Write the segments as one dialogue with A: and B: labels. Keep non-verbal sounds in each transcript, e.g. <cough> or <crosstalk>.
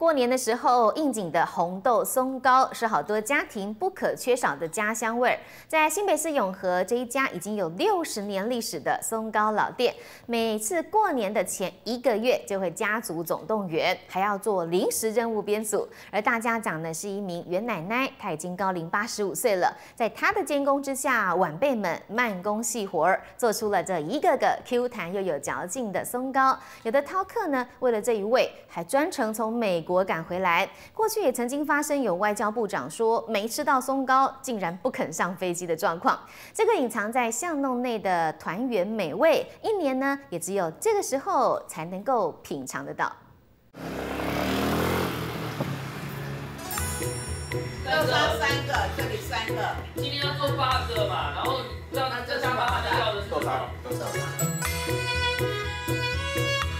A: 过年的时候，应景的红豆松糕是好多家庭不可缺少的家乡味儿。在新北市永和这一家已经有六十年历史的松糕老店，每次过年的前一个月就会家族总动员，还要做临时任务编组。而大家长呢是一名袁奶奶，她已经高龄八十五岁了，在她的监工之下，晚辈们慢工细活儿，做出了这一个个 Q 弹又有嚼劲的松糕。有的饕客呢，为了这一味，还专程从美。国赶回来，过去也曾经发生有外交部长说没吃到松糕，竟然不肯上飞机的状况。这个隐藏在巷弄内的团圆美味，一年呢也只有这个时候才能够品尝得到。
B: 要烧三个，这里三个，
C: 今天要做八个嘛，然后让这家把他要的豆沙，豆沙。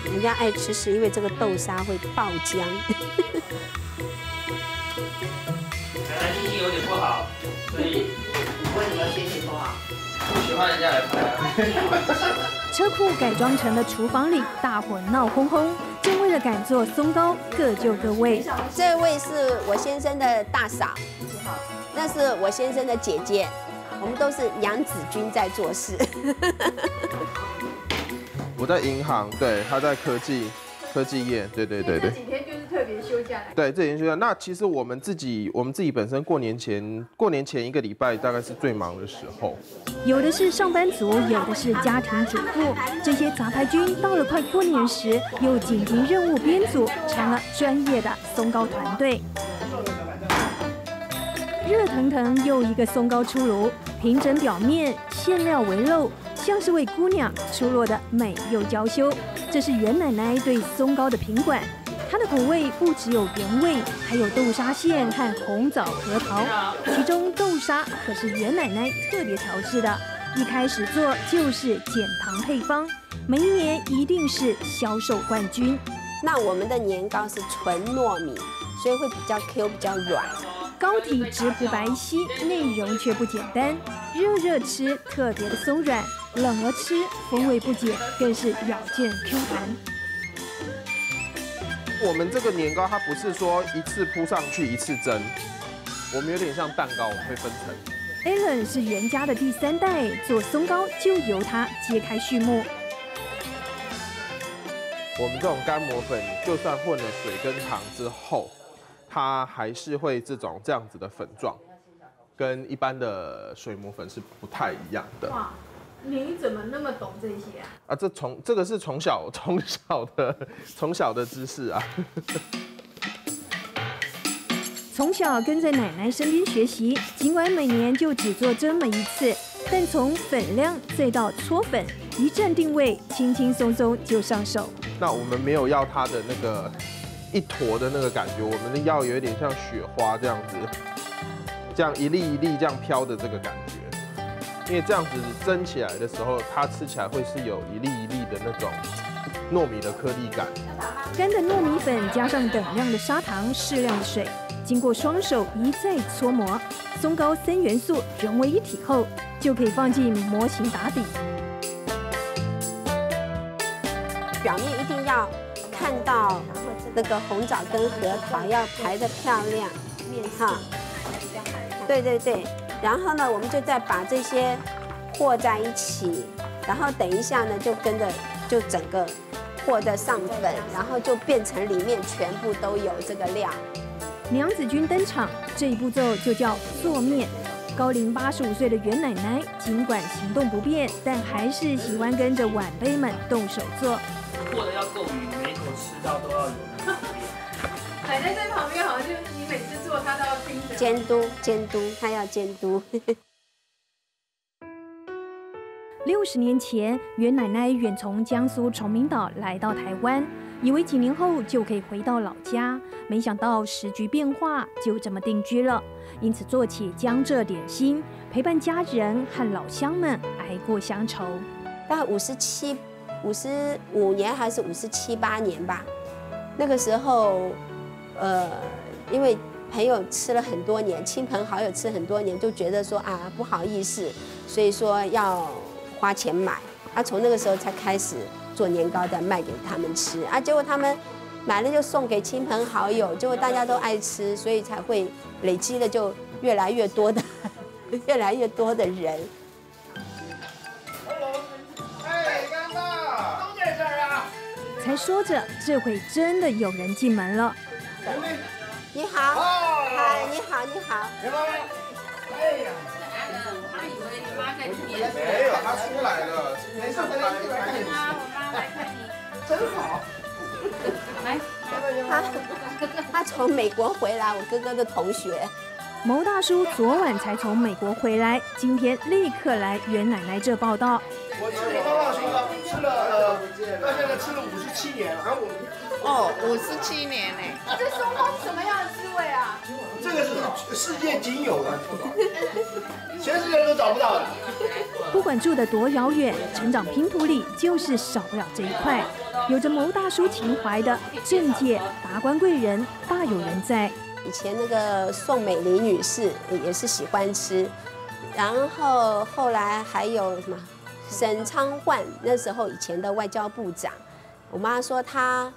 D: 人家爱吃是因为这个豆沙会爆浆。
C: 所以
B: 为什么心情不好？
C: 不喜欢人家来拍啊。
E: 车库改装成了厨房里，大伙闹哄哄，正为了赶做松糕，各就各位。
D: 这位是我先生的大嫂，那是我先生的姐姐，我们都是娘子军在做事。<laughs>
F: 我在银行，对，他在科技科技业，对对对对。
G: 这几天就是特别休假。
F: 对，这几天休假。那其实我们自己，我们自己本身过年前，过年前一个礼拜大概是最忙的时候。
E: 有的是上班族，有的是家庭主妇，这些杂牌军到了快过年时，又紧急任务编组，成了专业的松糕团队。热腾腾又一个松糕出炉，平整表面，馅料为肉。像是为姑娘出落的美又娇羞，这是袁奶奶对松糕的品管。它的口味不只有原味，还有豆沙馅和红枣核桃。其中豆沙可是袁奶奶特别调制的，一开始做就是减糖配方，每一年一定是销售冠军。
D: 那我们的年糕是纯糯米，所以会比较 Q，比较软。
E: 膏体质朴白皙，内容却不简单。热热吃特别的松软，冷了吃风味不减，更是咬劲 Q 弹。
F: 我们这个年糕它不是说一次铺上去一次蒸，我们有点像蛋糕，我们会分层。
E: Allen 是袁家的第三代，做松糕就由他揭开序幕。
F: 我们这种干磨粉，就算混了水跟糖之后。它还是会这种这样子的粉状，跟一般的水磨粉是不太一样的。哇，
G: 你怎么那么懂这些啊？
F: 啊，这从这个是从小 <laughs> 从小的从小的知识啊。<laughs>
E: 从小跟在奶奶身边学习，尽管每年就只做这么一次，但从粉量再到搓粉，一站定位，轻轻松松就上手。
F: 那我们没有要它的那个。一坨的那个感觉，我们的药有点像雪花这样子，这样一粒一粒这样飘的这个感觉，因为这样子蒸起来的时候，它吃起来会是有一粒一粒的那种糯米的颗粒感。
E: 干的糯米粉加上等量的砂糖、适量的水，经过双手一再搓磨，松糕三元素融为一体后，就可以放进模型打底。
D: 表面一定要看到。那个红枣跟核桃要排的漂亮，面哈，对对对，然后呢，我们就再把这些和在一起，然后等一下呢，就跟着就整个和的上粉，然后就变成里面全部都有这个料。
E: 娘子军登场，这一步骤就叫做面。高龄八十五岁的袁奶奶，尽管行动不便，但还是喜欢跟着晚辈们动手做。
C: 过的要够匀，每口吃到都要有。
G: 奶奶在旁边，好像就是你每次做，她都要盯着
D: 监督监督，她要监督。<laughs>
E: 六十年前，袁奶奶远从江苏崇明岛来到台湾，以为几年后就可以回到老家，没想到时局变化，就这么定居了。因此做起江浙点心，陪伴家人和老乡们挨过乡愁。
D: 大概五十七、五十五年还是五十七八年吧。那个时候，呃，因为朋友吃了很多年，亲朋好友吃很多年，就觉得说啊不好意思，所以说要花钱买。啊，从那个时候才开始做年糕的卖给他们吃。啊，结果他们买了就送给亲朋好友，结果大家都爱吃，所以才会累积了就越来越多的，<laughs> 越来越多的人。
F: 哎，刚到，
C: 都在这儿啊。
E: 才说着，这回真的有人进门了。
D: 你好，嗨，你好，你好。
C: 哎呀，
F: 没有，他出来了，今天上来看电视。
G: 真好。
D: 他他从美国回来，我哥哥的同学。
E: 牟大叔昨晚才从美国回来，今天立刻来袁奶奶这报道。
H: 我吃了高大叔了，吃了呃，到现在吃了五十七年了。
B: 哦，五十七年呢。
G: 这松糕是什么样的滋味啊？
H: 这个是世界仅有的，全世界人都找不到的。
E: 不管住得多遥远，成长拼图里就是少不了这一块。有着牟大叔情怀的政界达官贵人大有人在。
D: 以前那个宋美龄女士也是喜欢吃，然后后来还有什么沈昌焕，那时候以前的外交部长，我妈说他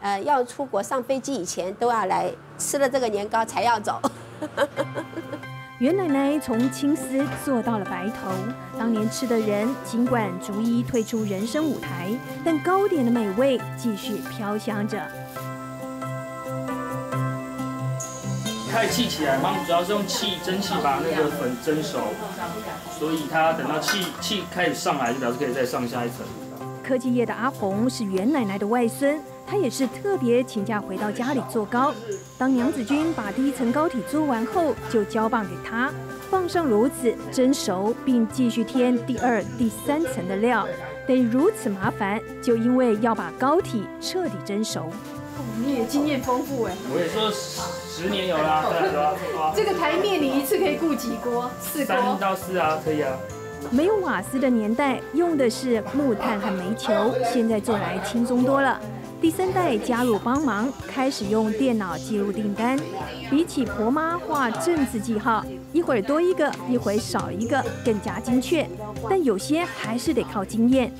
D: 呃要出国上飞机以前都要来吃了这个年糕才要走。<laughs>
E: 袁奶奶从青丝做到了白头，当年吃的人尽管逐一退出人生舞台，但糕点的美味继续飘香着。
C: 开气起来，妈主要是用气蒸汽把那个粉蒸熟，所以它等到气气开始上来，就表示可以再上下一层。
E: 科技业的阿红是袁奶奶的外孙，他也是特别请假回到家里做糕。当娘子军把第一层糕体做完后，就交棒给他，放上炉子蒸熟，并继续添第二、第三层的料。得如此麻烦，就因为要把糕体彻底蒸熟。
G: 你也经验丰富哎。
C: 我也说十年有啦，<laughs> 对吧？
G: 这个台面你一次可以顾几锅？四锅。
C: 三到四啊，可以啊。
E: 没有瓦斯的年代，用的是木炭和煤球，现在做来轻松多了。第三代加入帮忙，开始用电脑记录订单。比起婆妈画正字记号，一会儿多一个，一会儿少一个，更加精确。但有些还是得靠经验。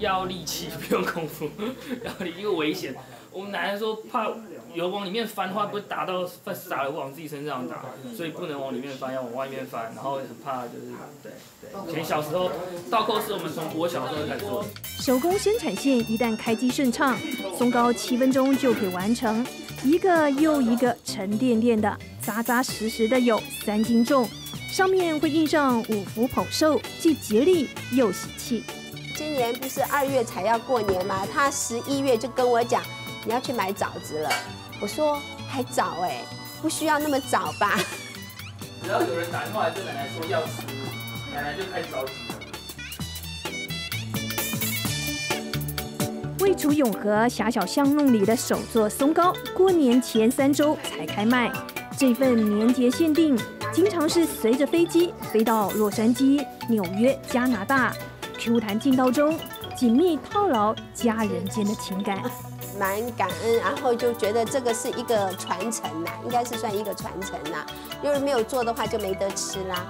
C: 要力气，不用功夫，<laughs> 要力，因为危险。我们奶奶说怕油往里面翻的话，不会打到洒了往自己身上打，所以不能往里面翻，要往外面翻。然后很怕就是对对。以前小时候倒扣是我们从国小时候开始做。
E: 手工生产线一旦开机顺畅，松糕七分钟就可以完成，一个又一个沉甸甸的、扎扎实实的有三斤重，上面会印上五福捧寿，既吉利又喜气。
D: 今年不是二月才要过年吗？他十一月就跟我讲。你要去买枣子了，我说还早哎，不需要那么早吧。
C: 只要有人打电话来跟奶奶说要吃，奶奶就开始着急
E: 了。位处永和狭小巷弄里的首座松糕，过年前三周才开卖。这份年节限定，经常是随着飞机飞到洛杉矶、纽约、加拿大，Q 弹劲道中紧密套牢家人间的情感。
D: 蛮感恩，然后就觉得这个是一个传承呐，应该是算一个传承呐。要是没有做的话，就没得吃啦。